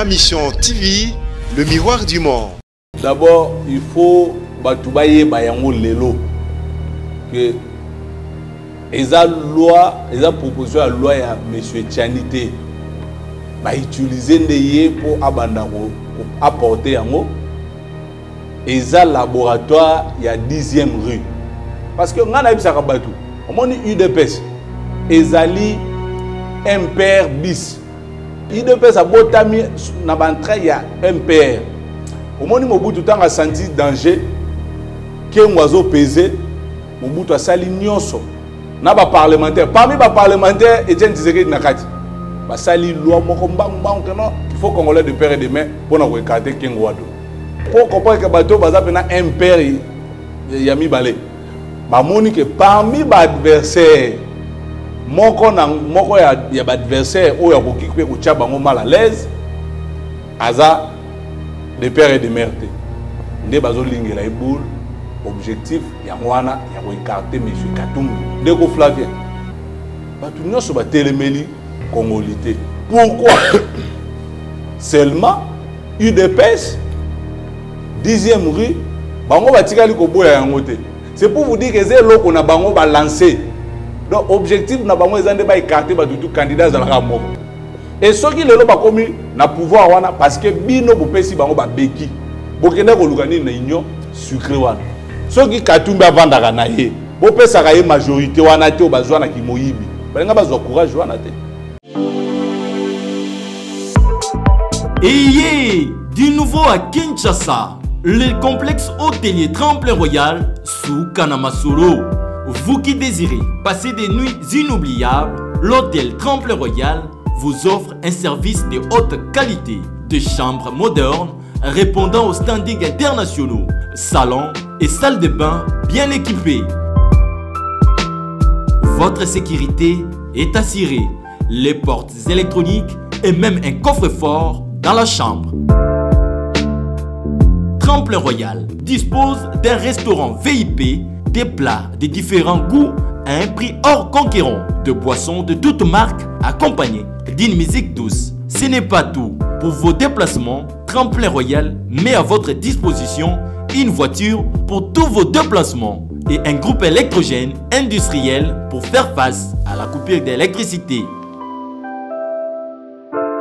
Ma Mission TV, le miroir du monde. D'abord, il faut bato bayeba yango lelo. Que eza loi eza proposition ya loi ya monsieur tiani te bautilize nde ye mpo abanda apporte yango. Eza laboratoire ya 10e rue. Parce que ngai nayebisaka bato omoni udps ezali mpr bis udps abotami na bantrain ya mpr omoni mobutu ntango asanti danger kengo azopese mobutu asali nyonso. Na baparlementaire parmi baparlementaire etienne tisekedi na kati basali loi moko mbangumbangu keno il faut congolais de père et de main mpona koekarte kengo wado. Mpo comprendre ke bato baza mpena impere ya mibale bamoni ke parmi baadversaire moko na moko ya, ya baadversaire oyo akoki mpe kotya bango mal à l'aise aza de père et de mère te. Nde bazolingela eboule objectif yango wana ya koekarte monsieur katumbi. Ndeko flavien. Bato nyonso batelemeli congoli te. Pourquoi? Seulement udps 10e rue bango batikali koboya yango te. C'est pour vous dire que eza eloko na bango balance donc objectif na bango eza nde baekarte batutu candidat azalaka moko. E soki lelo bakomi na pouvoir wana parce que bino bopesi bango babeki bokende koluka nini na union sucre wana. Soki katumbi avandaka na ye bopesaka ye majorité wana te oyo bazwanaki moyibi balinga bazwa courage wana te. Ayez du nouveau à Kinshasa, le complexe hôtelier Tremplin Royal sous Kanamasolo. Vous qui désirez passer des nuits inoubliables, l'hôtel Tremplin Royal vous offre un service de haute qualité, de chambres modernes répondant aux standings internationaux, salons et salles de bain bien équipées. Votre sécurité est assurée, les portes électroniques et même un coffre-fort dans la chambre. Tremplin Royal dispose d'un restaurant VIP, des plats de différents goûts à un prix hors conquérant, de boissons de toutes marques accompagnées d'une musique douce. Ce n'est pas tout. Pour vos déplacements, Tremplin Royal met à votre disposition une voiture pour tous vos déplacements et un groupe électrogène industriel pour faire face à la coupure d'électricité.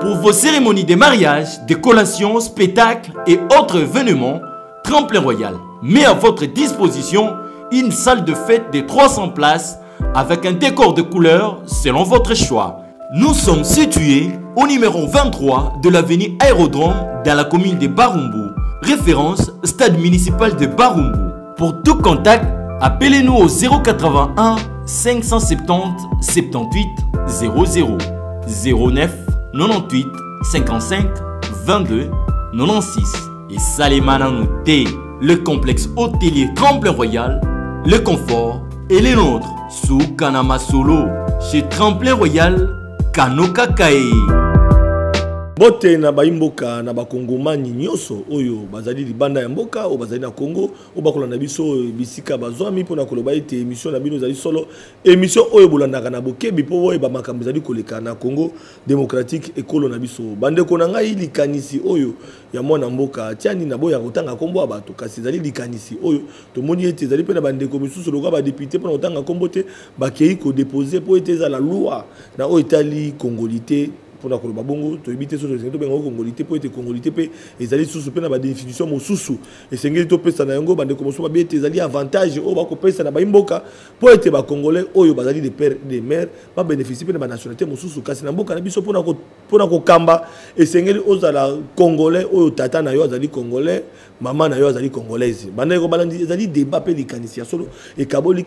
Pour vos cérémonies de mariage, de collations, spectacles et autres événements, Tremplin Royal met à votre disposition une salle de fête de 300 places avec un décor de couleurs selon votre choix. Nous sommes situés au numéro 23 de l'avenue Aérodrome dans la commune de Barumbu. Référence Stade municipal de Barumbu. Pour tout contact, appelez-nous au 081 570 78 00 09 98 55 22 96 et Salemana le complexe hôtelier Tremplin Royal, le confort et les nôtres sous Kanama Solo chez Tremplin Royal Kanoka Kae. Bote na bayimboka na bakongomani nyonso oyo bazali libanda ya mboka oyo bazali na congo oyo bakolanda biso bisika bazwami mpona koloba ete émission na bino ezali solo. Émission oyo bolandaka na bokebi mpo boyeba makambo ezali koleka na congo démocratique ekolo na biso. Bandeko na ngai likanisi oyo ya mwana mboka tiani na boya kotanga nkombo ya bato kasi ezali likanisi oyo. Tomoni ete ezali mpe na bandeko misusu lokola badepute mpona kotanga nkombo te bakei kodepose mpo ete ezala loi na oyo etali kongoli te mpona koloba bongo toyebi te soki esengeli tobenga kongoli te mpo ete kongoli te mpe ezali lisusu mpe na badéfinition mosusu. Esengeli topesa na yango bandeko mosusu babi ete ezali avantage oyo bakopesa na bayimboka mpo ete bacongolais oyo bazali de père de mare babénéficie mpe na banationalité mosusu. Kasi na mboka na biso mpona kokamba esengeli ozala congolais oyo tata na yo azali congolais mama na yo azali congolaise. Bandeko balandi ezali débat mpe likanisi ya solo ekaboli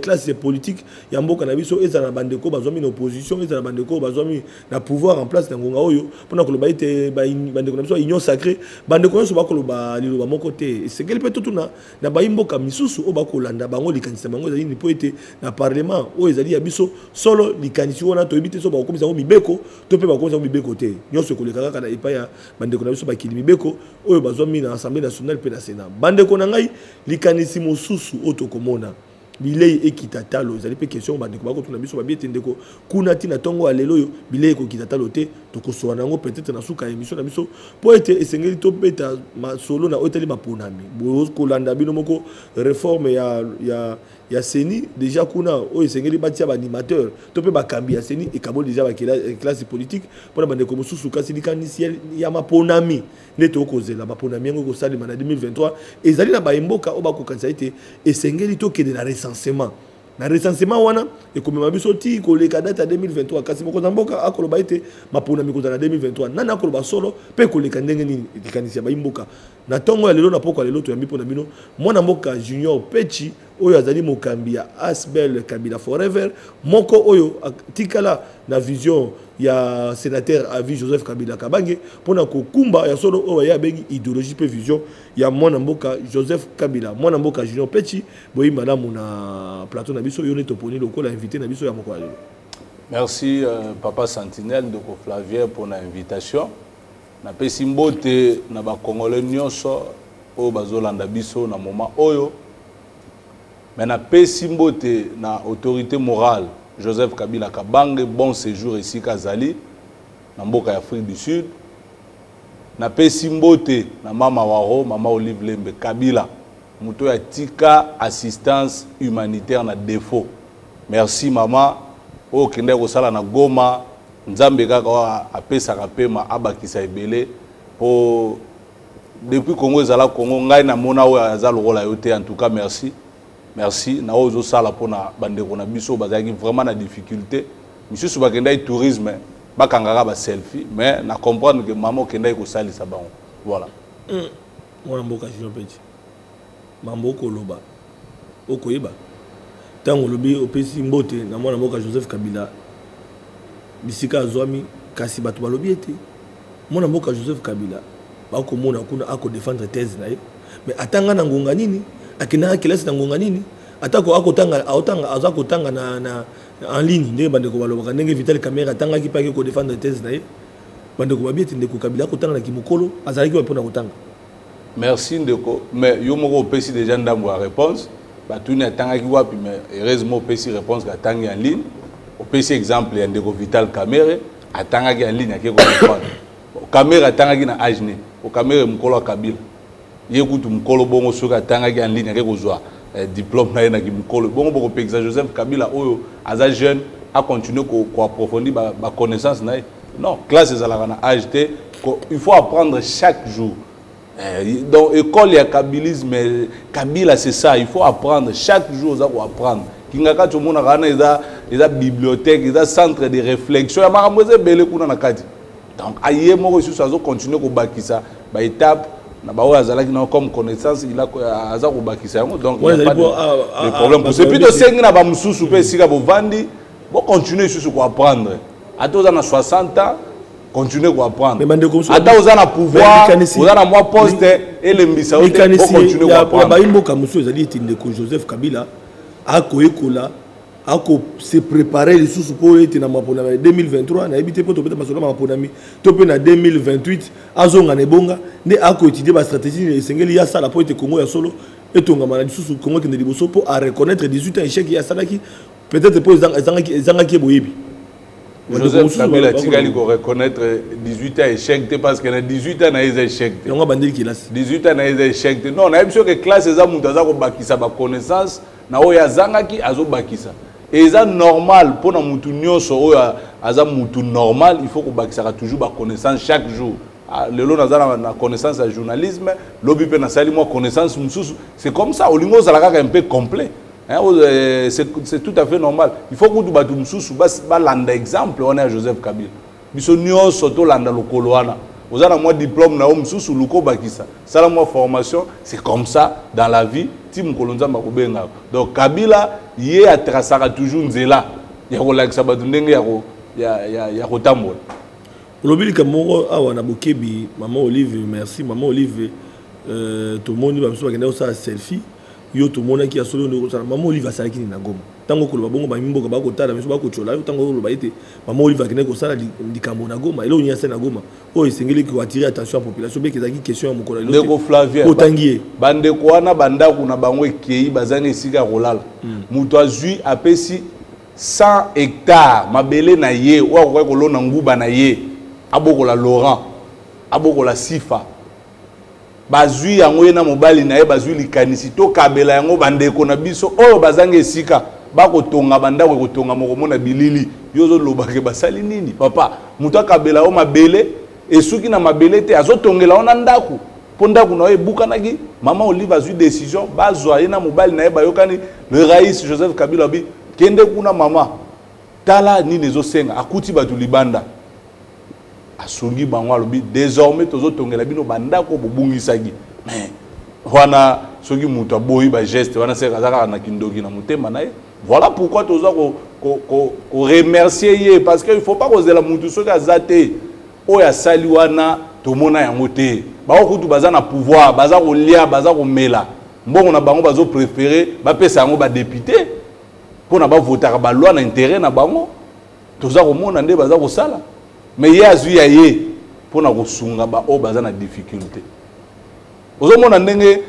classe politique ya mboka na biso ezala na bandeko bazwami na opposition ezala na bandeko oyo bazwami na pouvoir en place na ngonga oyo mpona koloba ete bandeko na biso ya union sacré bandeko nyonso bakoloba liloba moko te. Esengeli mpe totuna na bayimboka misusu oyo bakolanda bango likanisi na bango ezali nini mpo ete na parlement oyo ezali ya biso solo likanisi wana toyebi te so bakokomisa yango mibeko to mpe bakokomisa yango mibeko te. Nyonso ekoleka kaka na epai ya bandeko na biso bakili mibeko oyo bazwami na assemblée nationale mpe na sénat. Bandeko na ngai likanisi mosusu oyo tokomona bilei ekita talo. Ezali mpe question bandeko bakotuna biso babi ete ndeko. Kuna ntina ntongo ya lelo oyo bilei ekokita talo te. Tokosola na yango peut-être na suka ya émission na biso. Mpo ete esengeli tobeta masolo na oyo etali maponami kolanda bino moko réforme ya, ya, ya seni déjà kuna oyo esengeli batia baanimateur to mpe bakambi ya seni ekaboli déjà baklasse politique. Mpona bandeko mosusu kasi likanisi ya maponami. Nde tokozela maponami yango ekosalema na 2023 ezali na baemboka oyo bakokanisa ete esengeli tokende na recensement. Na recensement wana ekomema biso ti koleka date ya 2023 kasi mokonzi ya mboka akoloba ete maponami kozala na 2023 nani akoloba solo mpe koleka ndenge nini? Likanisi ya bayimboka na ntongo ya lelo na poko ya lelo toyambi mpona bino mwana mboka junior pechi oyo azali mokambi ya asbel kabila forever moko oyo atikala na vision ya sénateur avi joseph kabila kabange mpona kokumba ya solo oyo ye abengi idéologie mpe vision ya mwana mboka joseph kabila. Mwana mboka junior pechi boyi malamu na plateau na biso yo nde toponi lokola invité na biso ya moko ya merci euh, papa sentinelle ndeko flavier mpona invitation napesi mbote na bakongole nyonso oyo bazolanda biso na moment oyo. Me napesi mbote na autorité morale joseph kabila kabange bon séjour esika azali na mboka afrique du sud. Napesi mbote na mama waro mama olive lembe kabila. Moto oyo atika assistance humanitaire na défaut. Merci mama. Oyo okendaki kosala na goma. Nzambe kaka oyo apesaka pema abakisa ebele. Mpo depuis congo congo ngai namona oyo aza lokola en tout cas merci merci. Na oyo ozosala mpona bandeko na biso bazalaki vraiment na difficulté. Misusu bakendaki tourisme bakangaka baselfie mais na comprendre ke mama okendaki kosalisa bango. Voilà. Mwana mboka junior peti mambo okoloba okoyeba. Ntango olobi opesi mbote na mwana mboka joseph kabila bisika azwami kasi bato balobi ete. Mwana mboka joseph kabila bakomona kuna akodefendre thèse na ye. Mais atanga na ngonga nini akendaka kelasi na ngonga nini? Atako akotanga aotanga aza kotanga na, na en ligne ndenge bandeko balobaka ndenge vital camera atangaki mpe ake kodefendre thèse na ye. Bandeko babi ete ndeko kabila akotanga na kimokolo azalaki wa mpona kotanga? Merci ndeko. Mais yo moko opesi déjà ndambo ya réponse. Batuni atangaki wapi mais heureusement opesi réponse atangi en ligne. Opesi exemple ya ndeko vital camere atangaki en ligne ake kodefendre. Camere atangaki na age nini okamere mokolo ya kabila en ligne eh, diplôme joseph kabila oyo aza jeune baconnaissance na non classe na il faut apprendre chaque jour. Eh, donc école ya kabilisme kabila c'est ça il faut apprendre. Chaque jour oza koapprendre kinga kati omonaka wana bibliothèque eza centre de réflexion. Ya makambo eza ebele kuna na kati. Donc aye moko lisusu azocontinue kobakisa baétape na baoyo azalaki nao comme connaissance aza kobakisa yango donc de problème pour puis tosengi na bamosusu mpe esika bovandi bocontinue lisusu koapprendre ata oza na 60 ans continue koapprendre ata oza na pouvoir oza na mwa poste elembisa ocontinue koapprendre bayimboka mosusu ezali ete ndeko joseph kabila akoyekola akose prépare lisusu mpo ete na maponami ya 2023 nayebi te mpo tobeta masolo ya maponami to mpe na 2028 azonga na ebonga nde akoétudie bastratégie esengeli ye asala mpo ete kongo ya solo etongama na lisusu kongo ekende liboso mpo areconnaître 18 ans échec ye asalaki peut-être mpo ezangaki ye boyebi joseph kabila atikali koreconnaître 18 ans échec te parce que na 18 ans na eza échec te. Yango abandeli kelasi 18 ans na eza échec te. Non nayebi soki classe eza moto aza kobakisa baconnaissance na oyo azangaki azobakisa eza normal mpona mutu nyonso oyo mutu normal il faut kobakisaka toujours baconnaissance chaque jour. Lelo naza na connaissance ya journalisme lobi mpe nasali mwa connaissance mosusu. C'est comme ça olingi ozala kaka mpe complet. C'est tout à fait normal. Il faut kutu bato mosusu balanda exemple wana ya joseph kabila. Biso nyonso tolanda lokolo wana oza na mwa diplôme na yo mosusu luka obakisa. Sala mwa formation c'est comme ça dans la vie ti mokolo nzambe akobengaka. Donc kabila ye atrasaka toujours nzela ya kolakisa bato ndenge ya kotambola. Olobi likambo moko awa na bokebi mama olive merci. Mama olive tomoni bamisu bakendaki kosala selfie yo tomonaki ya solo ndeko kosala mama olive asalaki nini na goma ntango koloba bongo bamimboka bakotala biso bakotyola yo ntango oloba ete mama olive akendeki kosala li- likambo na goma. Eloko nini asali na goma. Oyo esengeleki koatire attention ya population beke ezalaki question ya mokolo ndeko flavien otangi ye bandeko wana bandako na bango ekei bazangi esika ya kolala moto azwi apesi 100 hectare mabele na ye oyo akokai kolona nguba na ye. Abokola laurent abokola sifa bazwi yango ye na mobali na ye bazwi likanisi. Tokabela yango bandeko na biso oyo bazangi esika bakotonga bandako ekotonga mokomona bilili. Yo ozolobake basali nini? Papa moto akabela yo mabele esuki na mabele te azotongela yo na ndako. Mpo ndako na yo ebukanaki mama olive azwi décision bazwa ye na mobali na ye bayokani le rais joseph kabila abi kende kuna mama tala nini ezosenga? Akuti bato libanda asungi bango alobi désormais tozotongela bino bandako bobungisaki. Mais wana soki moto aboyi bageste wana seka aza kaka na kindoki na motema na voilà pourquoi toza koremercier ye. Parce que il faut pas kozela soki wana tomona yango te. Kutu baza na pouvoir baza kolia baza komela. Mbongo na bango bazopréféré bapesa yango badepute mpo na bavotaka baloi na intérêt na bango. Toza komona nde baza mais ye azwi ya ye mpo na kosunga baoyo baza na difficulté ozomona ndenge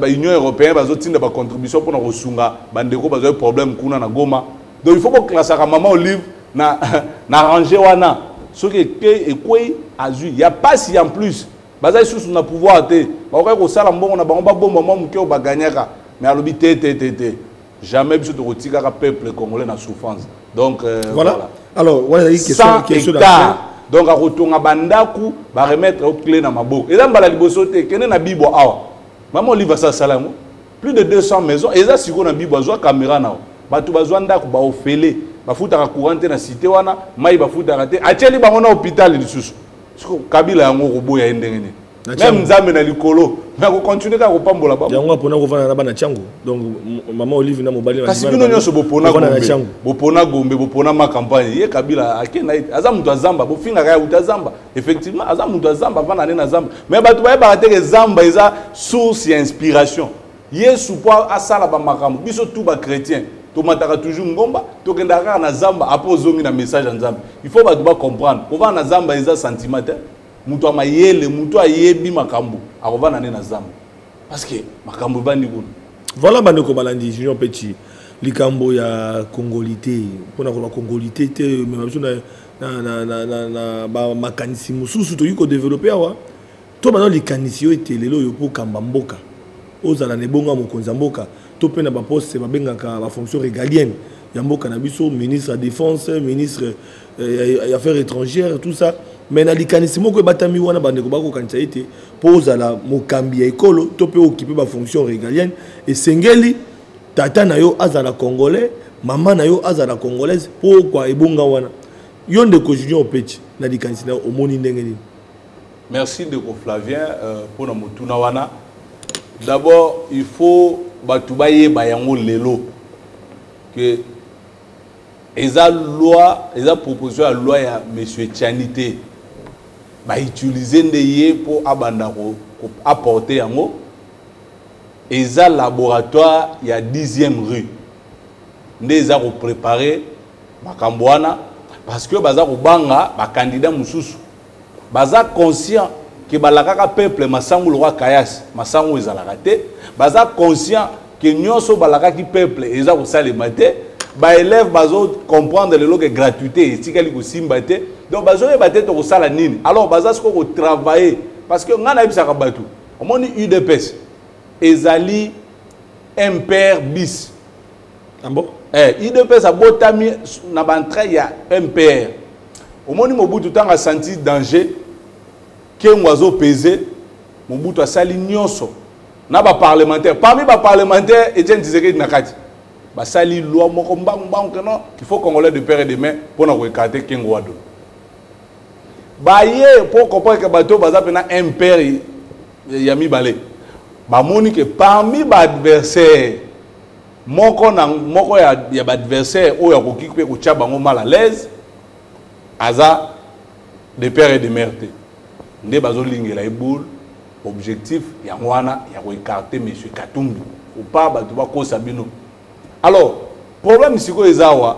baunion européen bazotinda bacontribution mpona kosunga bandeko bazwa problème kuna na goma. Donc il faut boklasaka mama olive na, na range wana. Soki ekwei azwi ya pasi en plus. Baza lisusu na pouvoir te bakoki kosala mbongo na bango babomba mwa moke oyo baganyaka mais alobi te te te te jamais biso tokotikaka peuple congolais na souffrance. Donc euh, voilà. voilà. Alors wana ezalaki 100 question hectare donc akotonga bandako baremettre o clé na maboko eza mbala liboso te kende na bibo awa. Mama olive asasala yango plus de 200 maison eza sikoyo na bibo azwa caméra nao bato bazwa ndako baofele bafutaka courant te na cité wana mai bafutaka te atieli bango na hôpital lisusu siko kabila yango koboya ye ndenge nini Tiango. nzambe na likolo me akocontinue kaka kopambola bango. Apona kovanda na bana tiango. Donc mama olive na mobali na kasi bino nyonso bopona gombe bopona gombe bopona makampagne ye kabila akenda ete aza moto azamba bofingaka ya uta zamba. Effectivement aza moto azamba avanda nde na zamba. Mais bato bayebaka teke zamba eza source ya inspiration. Yesu mpo asala bamakambo biso tu bachrétien tomataka toujours ngomba tokendaka kaka na zamba apres ozongi na message ya nzambe. Il faut bato bacomprendre kovanda na zamba eza sentiment te moto ya mayele moto ayebi makambo akovanda nde na zamba. Parce que makambo evandi kuna. Voilà bandeko balandi junior peti likambo ya kongoli te mpona koloba kongoli te mema biso na- bamakanisi mosusu tokoki kodevelope awa. To bana likanisi oyo ete lelo oyo mpo okamba mboka. Ozala na ebongo ya mokonzi ya mboka. To mpe na baposte babengaka bafonction régalienne ya mboka na biso ministre ya défense ministre eh, ya affaires étrangères tout ça mais na likanisi moko ebatami wana bandeko bakokanisa ete mpo ozala mokambi ya ekolo to mpe okipe bafonction régalienne. Esengeli tata na yo azala congolais mama na yo azala congolaise mpo kwa ebonga wana? Yo ndeko junior opeti na likanisi na yo omoni ndenge nini? Merci ndeko flavien euh, mpona motuna wana. D'abord il faut bato bayeba yango lelo ke eza loi eza proposition ya loi ya monsieur tiani te bautilize nde ye mpo abanda ko- ko- aporte yango. Eza laboratoire ya 10e rue. Nde eza koprépare makambo wana. Parce que baza kobanga bakandidat mosusu. Baza conscient ke balakaka peuple masango lokwa kayasi masango ezalaka te. Baza conscient ke nyonso balakaki peuple eza kosalema te. Baélève bazocomprendre lelo ke gratuité etikali kosimba te donc bazoyeba te tokosala nini? Alors baza sikoyo kotravaille parce que ngai nayebisaka bato omoni udps ezali impere bis. Ambo eh, idps abotami na bantrain ya mpr omoni mobutu ntango asanti danger kengo azopese mobutu asali nyonso. Na baparlementaire parmi baparlementaire etienne tisekedi na kati basali loi moko mbangumbangu keno il faut congolais de père et de main mpona koekarte kengo wadon baye mpo comprendre ke bato baza mpena impere ya mibale. Bamoni ke parmi baadversaire moko na moko ya, ya baadversaire oyo akoki mpe kotia bango mal à l'aise aza de père et de mère te nde bazolingela ye boule objectif yango wana ya koécarte monsieur katumbi. Pas bato bakosa bino. Alors problème sikoyo eza awa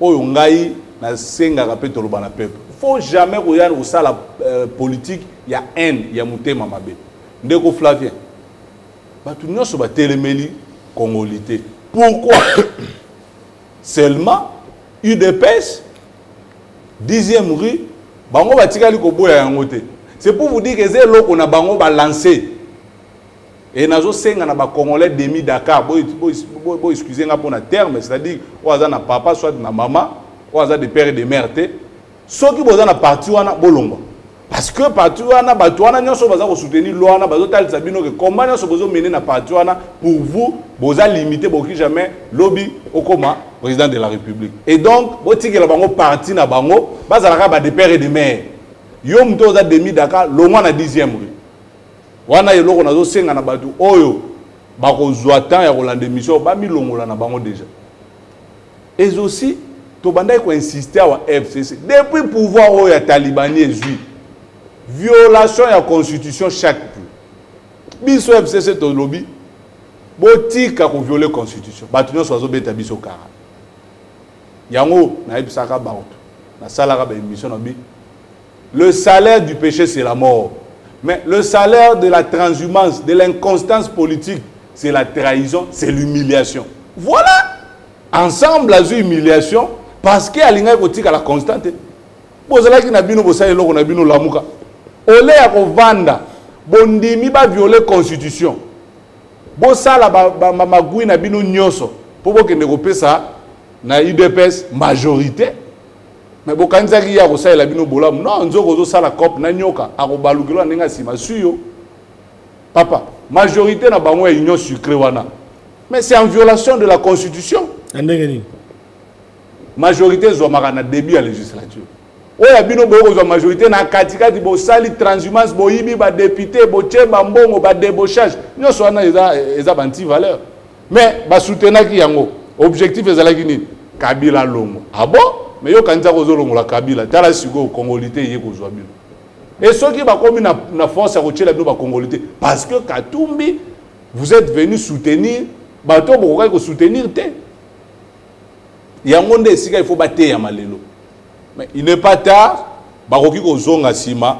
oyo ngai nasengaka mpe toloba na peuple faut jamais koya kosala euh, politique ya haine ya motema mabe ndeko flavien bato nyonso batelemeli kongoli te pourquoi? Seulement udps 10e rue bango batikali koboya yango te. C'est pour vous dire que eza eloko na bango balancer e nazosenga na bacongolais demi dakar boexcuse nga mpo na terme c'est-à-dire oyo aza na papa soit na mama oyo aza de père et de mère soki boza na parti wana bolongwa. Parce que parti wana bato wana nyonso baza kosoutenir loi wana bino ke komba nyonso bozomene na parti wana. Pour vous boza limité boki jamais lobi okoma président de la république. Et donc botikela bango parti na bango bazalaka bade père et de mare yo moto oza demi daka longwa na 10e rue. Wana eloko na bato oyo bakozwa temps ya kolanda émission bamilongola na bango déjà. Et aussi tobandaki koinsiste awa fcc depuis pouvoir oyo ya talibani ezwi violation ya constitution chaque jour. Biso fcc tolobi botika koviole constitution. Bato nyonso bazobeta biso kara. Yango nayebisaka bato nasalaka baémission na bi. Le salaire du péché c'est la mort. Mais le salaire de la transhumance de l'inconstance politique c'est la trahison c'est l'humiliation. Voilà. Ensemble azwi humiliation parce que alingaki kotikala constant te bozalaki na bino bosala eloko na bino lamuka ole ya kovanda bondimi baviole constitution. Bosala magui na bino nyonso mpo bokende kopesa na udps majorité. Me bokanisaki ye akosalela bino bolamu. Non nzoko ozosala cope na nyoka akobalukelo ndenge nsima. Sui yo papa majorité na bango ya union sucré wana. Mais c'est en violation de la constitution majorité ezwamaka na début ya législature. Oyo bino boye kozwa majorité na katikati bosali transhumance boyibi badepute botie bambongo badebochage nyonso wana eza, eza banti valeur. Mais basoutenaki yango. Objectif ezalaki nini? Kabila longo. Abo ah mais yo kanisa kozolongola kabila. Tala sikoyo kongoli te ye kozwa bino. E soki bakomi na, na force ya kotiela bino bakongoli te parce que katumbi vous êtes venu soutenir bato bokokaki kosoutenir te yango nde esika il faut bateyama lelo mais il n'est pas tard bakoki kozonga nsima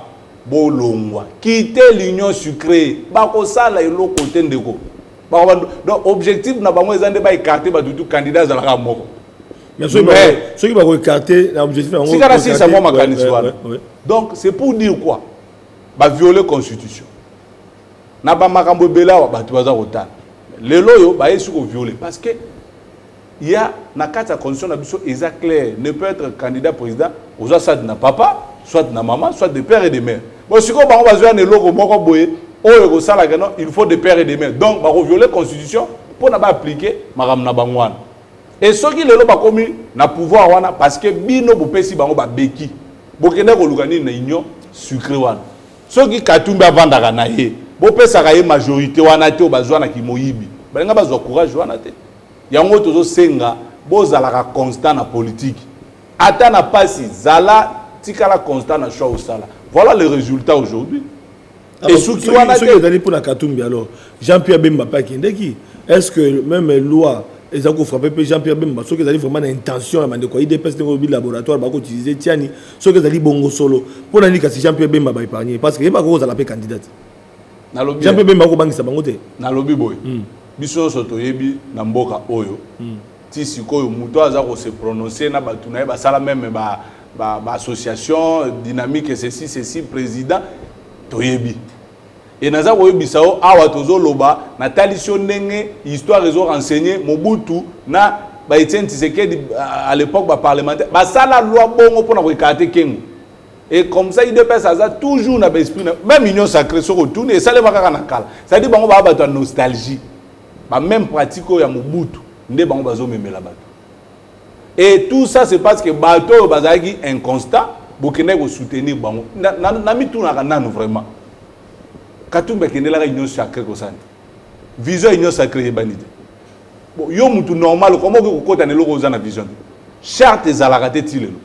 bolongwa. Kite l'union sucré bakosala eloko te ndeko. Donc objectif na bango eza nde baekarte batutu candidat azalaka moko. Soki bakoekarte na objectif yango sika nasilisa mwa makanisi wana. donc c'est pour dire quoi? Baviole constitution. Na bamakambo ebele awa bato baza kotala. Lelo oyo bayesi koviole. Parce que ya na kati ya constitution na biso eza clair. Ne peut être candidat président ozwa soit na papa soit na mama soit de père et de mère. Bon sikoyo bango bazwa na eloko moko boye oyo ekosalaka non il faut de père et de mère. Donc bakoviole constitution mpo na baapplike makambo na bango wana. E soki lelo bakomi na pouvoir wana parce que bino bopesi bango babeki bokende koluka nini na union sucré wana. Soki katumbi avandaka na ye bopesaka ye majorité wana te oyo bazwanaki moyibi balinga bazwa courage wana te yango tozosenga bozalaka constant na politique. Ata na pasi zala tikala constant na choix osala. Voilà le résultat aujourd'hui. Esuki wana soki ezali mpona katumbi alors jean pierre bemba mpe akendeki est ce que même loi eza kofrappe mpe jean pierre bemba soki ezali vraiment na intention ya bandeko ya idps ndenge obi laboratoire bakoutilize tiani soki ezali bongo solo. Mpo na nini kasi jean pierre bemba baépargne parce que ye bako kozala mpe candidate. Jean pierre bemba akobangisa bango te. Nalobi boye biso nyonso toyebi na mboka oyo. Ti sikoyo moto aza kose prononce na bato na ye basala meme baassociation ba, ba dynamique ceci ceci président toyebi. E naza koyebisa yo awa tozoloba natalisi yo ndenge histoire ezorensegne mobutu na baetienne tisekedi à l'époque baparlementaire basala loi bongo mpona koekala te kengo et comme ça idps aza toujours na baesprit même union sacré soki otuni esalema kaka na kala. Cestadire bango baa bato ya nostalgie bameme pratique ya mobutu nde bango bazomemela bato. Et tout ça c'est parce que bato oyo bazalaki inconstant bokendaki kosoutenir bango. Namitunaka nanu vraiment. Katumbi akendelaka union sacré kosani vision ya union sacré eyebani te. Bon yo mutu normal koma okoki kokota na eloko oza na vision te. Charte ezalaka te ti lelo.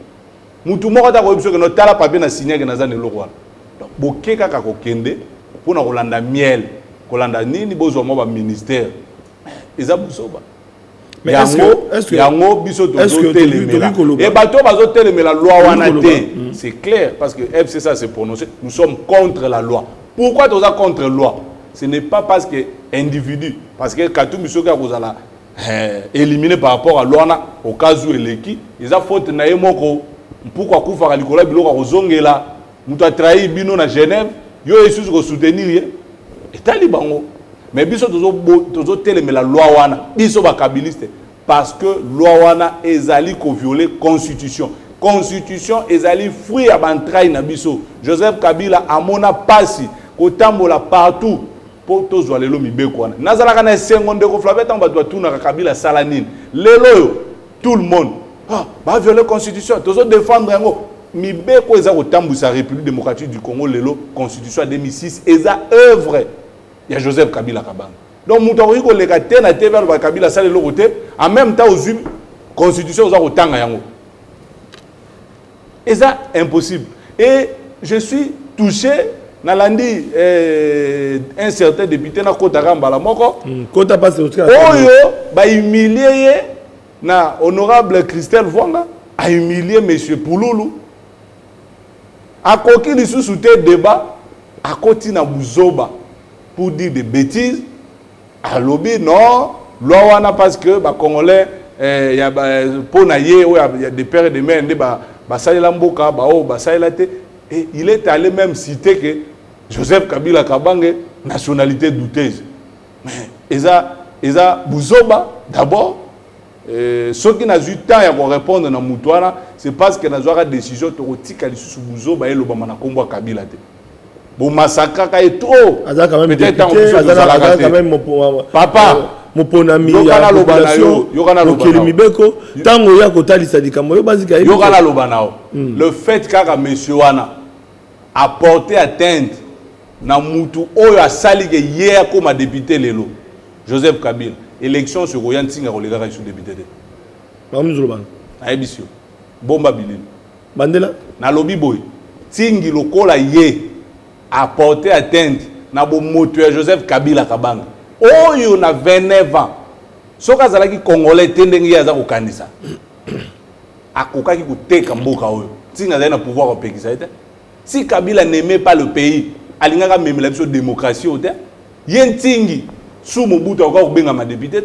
Mutu moko no tala na signake naza na eloko wana. Donc boke kaka kokende mpona miel. Nini bozwa mwa baministère eza est-ce yango biso tozotelemela tokoki koloba- e bato bazotelemela loi wana te. c'est clair parce que fcsa s'est prononcé. Nous sommes contre la loi. Pourquoi toza contre loi? Ce n'est pas parce que individu parce que katumbi soki akozala eh, éliminé par rapport à loi wana au cas où eleki eza faute na ye moko. Mpuku akufaka likolo ya biloko akozongela moto atrahi bino na genève yo esusu kosoutenir ye. Etali bango mais biso tozotelemela loi wana. Biso bakabiliste parce que loi wana ezali koviole constitution. Constitution ezali fruit ya bantraille na biso. Joseph kabila amona mpasi kotambola partout mpo tozwa lelo mibeko wana. Nazalaka na esengo ndeko flabe ntango bato batunaka kabila asala nini? Lelo tout le monde. Ah, baviole constitution. Tozodefendre yango. Mibeko eza kotambwisa république démocratique du congo lelo. Constitution ya 2006 eza œuvre ya joseph kabila kabanga donc moto akoki koleka te na te aloba kabila asala eloko te. En même temps ozwi constitution oza kotanga yango. Eza impossible. Et je suis touché nalandi eh, un certain député nakotaka mbala moko. Kota mpasi otika oyo bahumilie ye na honorable christelle vwanga ahumilie monsieur pululu akoki lisusu te débat akoti na buzoba pour dire des bêtises alobi non. Loi wana parce que bacongolais eh, ya ba- mpo na ye oyo ya- ya de père et de basalela te. Et il est allé même citer que joseph kabila kabange nationalité douteuse. Mais eza eza buzoba d'abord euh, soki nazwi temps ya korépondre na motu wana c'est parce que nazwaka décision tokotika lisusu buzoba elobama na nkombo ya kabila te trop Peut-être te. quand même mopo- Papa, moponami ya population. mokili mibeko ntango oya kotalisa likambo yo bazika yebi yoka te. naloba na yo. Le fait kaka monsieur wana aporte atteinte na mutu oyo asali ke ye akóma député lelo joseph kabila. Élection sokoya ntinga kolekaka biso député te. Yo. Bomba bilili. Bandela? Nalobi boye. Ntingi lokola ye aporte atteinte na bomoto ya joseph kabila kabanga. Oyo na 29 ans. Soki azalaki congolais te ndenge ye aza kokanisa akokaki koteka mboka oyo. Ntingi azali na pouvoir kopekisa ye te. Si kabila n'aimait pas le pays alingaki amemela biso démocratie oyo te ye ntingi su mobutu akoka kobengama député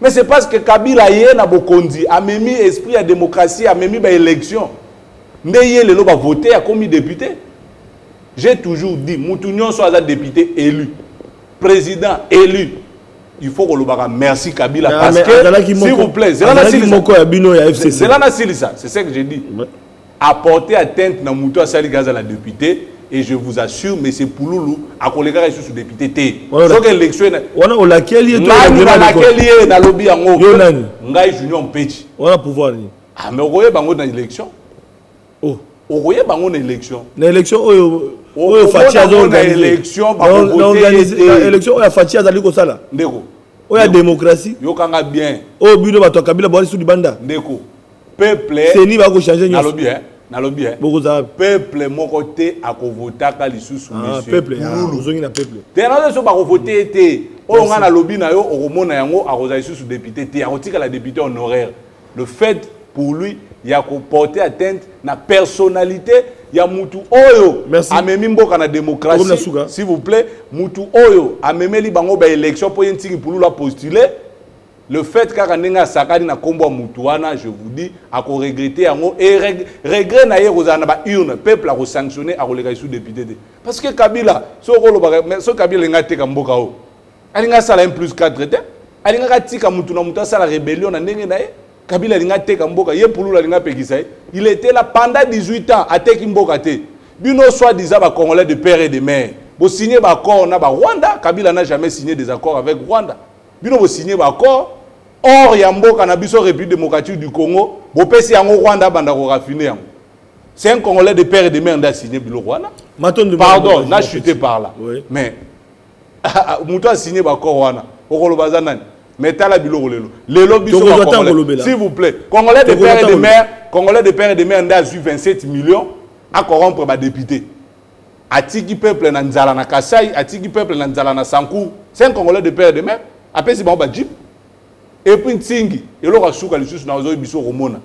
mais c'est parce que kabila ye na bokonzi amemi esprit ya démocratie amemi baélection nde ye lelo bavote akomi député j'ai toujours dit mutu nyonso aza député élu président élu. Il faut kolobaka merci kabila Mais- parce mais que s'il vous plaît c'est ce que j'ai dit. Ouais. apporter atteinte na mutu asali gaza la député et je vous assure monsieur pululu akolekaka lisusu député te Voilà. soki élection ena- wana olakeli ye to ngai olakeli na banakeli likolo. ye nalobi yango Yo nani? ngai junior mpeti wana pouvoir nini ah mais okoyeba yango na élection oh okoyeba yango na élection. Na élection oyo oyo faci omona ngo na azoorganize élection, Na- bakovote na organize- ye te. na élection oyo faci azali kosala? Ndeko. Oyo ya démocratie? yokanga bien. Oyo bino bato ya kabila bawali su libanda ndeko. Peuple seni bakochange nyonso. Nalobi nalobi eh. bokozala peuple moko te akovotaka lisusu Ah, peuple ah, ozongi na peuple. Te nazo so bakovote ye te oyo ngai nalobi na yo okomona yango akozala lisusu député te. Akotikala député honoraire. Le fait pour lui ya koporter atteinte na personnalité ya mutu oyo Merci. amemi mboka na démocratie. s'il vous plaît mutu oyo amemeli bango baélection mpo ye ntingi pululu apostule le fait kaka ndenge asakani na nkombo ya mutu wana je vous dis akoregrete yango. E reg- regret na ye kozala na baurne peuple akosanctionne akoleka lisu député te parce que kabila soki olobaka soki kabila alingi ateka mboka oyo. Alingi asala 1 plus 4 te. Alingaki atika mutu na mutu asala rébellion na ndenge na ye kabila alingi ateka mboka ye pululu alingi apekisa ye. Il était là pendant 18 ans ateki mboka te. Bino soit disant bacongolais de père et de mère. Bosigné baaccord na barwanda kabila n'a jamais signé des accords avec rwanda. Bino bosigné baaccord or ya mboka na biso république démocratique du congo bopesi yango rwanda abanda korafine yango. C'est un congolais de père et de mère nde asigné biloko wana matondo pardon na chuté par là. Oui. mais moto asigné baccord wana okoloba aza nani? Mais tala biloko lelo. Lelo biso s'il vous plaît. Congolais de père et de mère congolais de père et de mère nde azwi 27 millions acorrompre badéputé atiki peuple na nzala na kasai atiki peuple na nzala na sanku c'est un congolais de père de mère apesi bango bajip epuis ntingi eloko asuka lisusu na ozoyi biso komona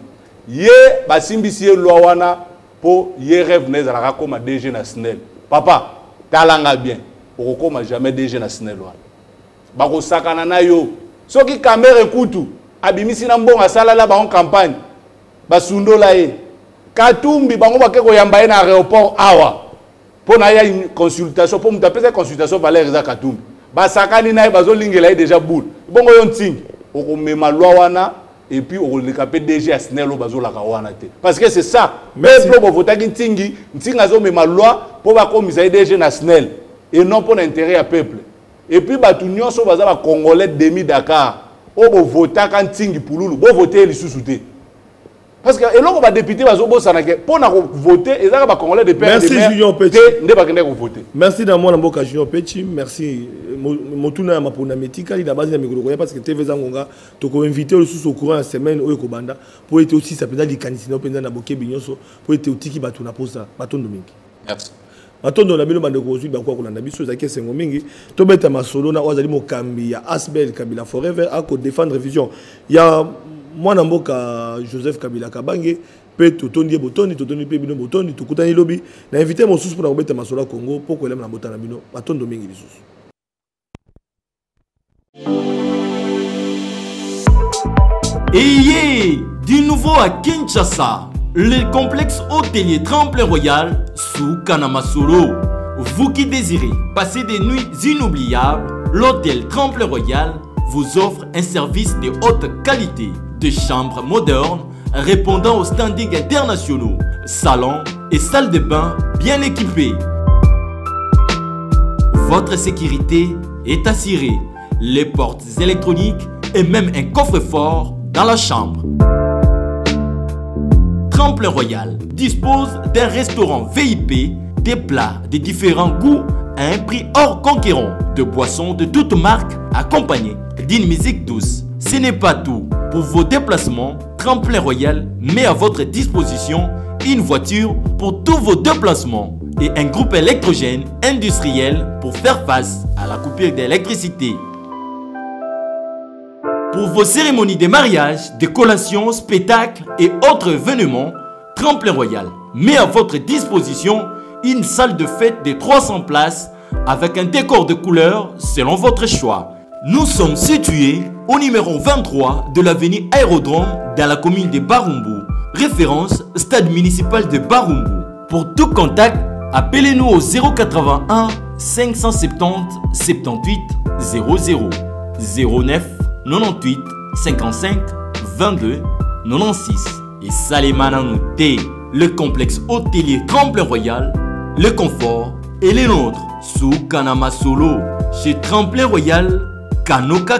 ye basimbisi ye lwa wana mpo ye rêve na ezalaka koma dg na snel papa talanga bien. Okokoma jamais dg na snel wana. Bakosakana na yo soki kamere kutu abimisi na mbongo asalala bango campagne basundola ye. Katumbi bango bake koyamba ye na aéroport awa. Mpo na ya consultation mpo moto apesa consultation valeur eza katumbi. Basakani na ye bazolingela ye déjà boule. Bongo yo ntingi okomema lwa wana et puis okoleka mpe dg ya snel oyo bazolaka wana te. Parce que c'est ça. Peuple bovotaki ntingi ntingi azomema lwa mpo bakomisa ye dg na snel et non mpo na intérêt ya peuple et puis bato nyonso baza bacongolais demi dakar. Oyo bovotaka ntingi pululu. Bovote ye lisusu te. Parce que eloko badepute bazobosanake mpo na kovote ezaka bacongolais de père te nde bakendaki kovote merci na mwana mboka junior pechi merci Mo- motuna ya mapona etikali na basi na mikolo koya parce que tv eza ngonga tokoinvite lisusu au courant ya semaine oyo ekobanda mpo ete osisa mpenza likanisi na yo mpenza na bokebi nyonso mpo ete otiki bato na posa batondo mingi merci matondo na bino bandeko ozwi bakoka kolanda biso ezalaki esengo mingi tobeta masolo na oyo azali mokambi ya asbel kabila forever akodefendre vision ya mwana mboka joseph kabila kabange. Mpe totondi ye botondi totondi mpe bino botondi tokutani lobi. Na invité mosusu mpona kobeta masolo ya kongo mpo koelema na bota na bino matondo mingi lisusu. Ayez du nouveau à Kinshasa, le complexe hôtelier Tremplin Royal sous Kanamasolo. Vous qui désirez passer des nuits inoubliables, l'hôtel Tremplin Royal vous offre un service de haute qualité, de chambres modernes répondant aux standings internationaux, salons et salles de bain bien équipées. Votre sécurité est assurée. Les portes électroniques et même un coffre-fort dans la chambre. Tremplin Royal dispose d'un restaurant VIP, des plats de différents goûts à un prix hors conquérant, de boissons de toutes marques accompagnées d'une musique douce. Ce n'est pas tout. Pour vos déplacements, Tremplin Royal met à votre disposition une voiture pour tous vos déplacements et un groupe électrogène industriel pour faire face à la coupure d'électricité. Pour vos cérémonies de mariage, de collations, spectacles et autres événements, Tremplin Royal met à votre disposition une salle de fête de 300 places avec un décor de couleurs selon votre choix. Nous sommes situés au numéro 23 de l'avenue Aérodrome dans la commune de Barumbu, référence stade municipal de Barumbu. Pour tout contact, appelez-nous au 081 570 78 00 09 98 55 22 96 et Salemana Nouté, le complexe hôtelier Tremplin Royal, le confort et les nôtres sous Kanama Solo chez Tremplin Royal Kanoka